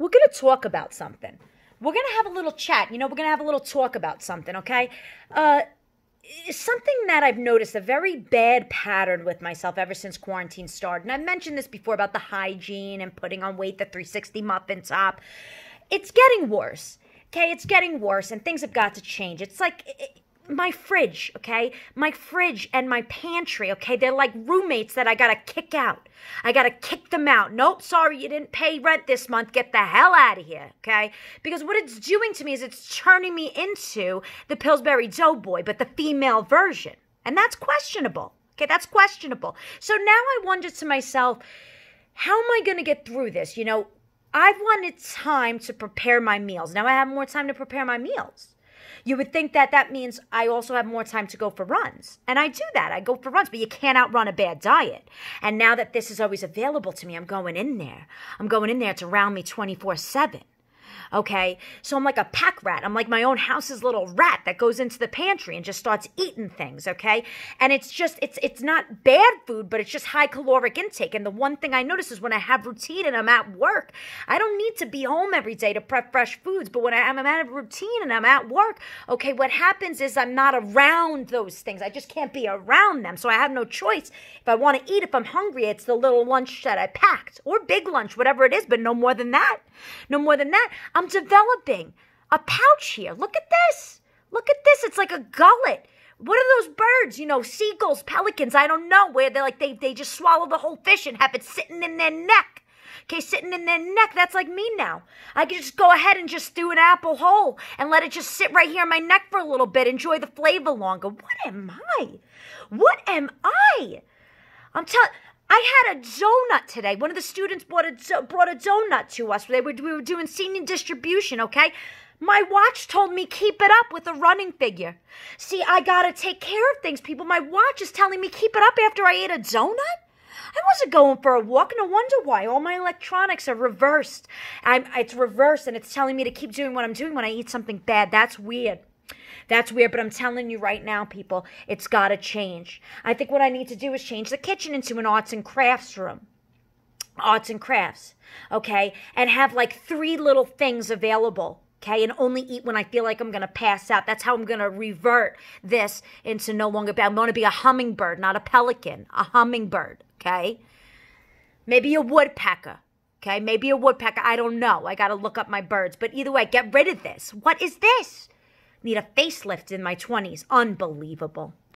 we're going to talk about something. We're going to have a little chat. You know, we're going to have a little talk about something, okay? Uh, something that I've noticed a very bad pattern with myself ever since quarantine started. And I've mentioned this before about the hygiene and putting on weight, the 360 muffin top. It's getting worse. Okay, it's getting worse and things have got to change. It's like it, my fridge, okay? My fridge and my pantry, okay? They're like roommates that I gotta kick out. I gotta kick them out. Nope, sorry, you didn't pay rent this month. Get the hell out of here, okay? Because what it's doing to me is it's turning me into the Pillsbury Doughboy, but the female version. And that's questionable. Okay, that's questionable. So now I wonder to myself, how am I gonna get through this? You know, I've wanted time to prepare my meals. Now I have more time to prepare my meals. You would think that that means I also have more time to go for runs. And I do that. I go for runs, but you can't outrun a bad diet. And now that this is always available to me, I'm going in there. I'm going in there to round me 24 7. Okay. So I'm like a pack rat. I'm like my own house's little rat that goes into the pantry and just starts eating things. Okay. And it's just, it's, it's not bad food, but it's just high caloric intake. And the one thing I notice is when I have routine and I'm at work, I don't need to be home every day to prep fresh foods. But when I'm at a routine and I'm at work, okay, what happens is I'm not around those things. I just can't be around them. So I have no choice. If I want to eat, if I'm hungry, it's the little lunch that I packed or big lunch, whatever it is, but no more than that. No more than that. I'm developing a pouch here. Look at this. Look at this. It's like a gullet. What are those birds? You know, seagulls, pelicans, I don't know, where they're like they they just swallow the whole fish and have it sitting in their neck. Okay, sitting in their neck. That's like me now. I can just go ahead and just do an apple whole and let it just sit right here in my neck for a little bit, enjoy the flavor longer. What am I? What am I? I'm telling I had a donut today. One of the students brought a, brought a donut to us. They were, we were doing senior distribution, okay? My watch told me keep it up with a running figure. See, I gotta take care of things, people. My watch is telling me keep it up after I ate a donut? I wasn't going for a walk. No wonder why. All my electronics are reversed. I'm, it's reversed and it's telling me to keep doing what I'm doing when I eat something bad. That's weird. That's weird, but I'm telling you right now, people, it's got to change. I think what I need to do is change the kitchen into an arts and crafts room. Arts and crafts, okay? And have like three little things available okay? And only eat when i feel like i'm going to pass out. That's how i'm going to revert this into no longer i'm to be a hummingbird not a pelican a hummingbird okay? Maybe a woodpecker okay? Maybe a woodpecker i don't know. I got to look up my birds. But either way get rid of this. What is this Need a facelift in my 20s. Unbelievable.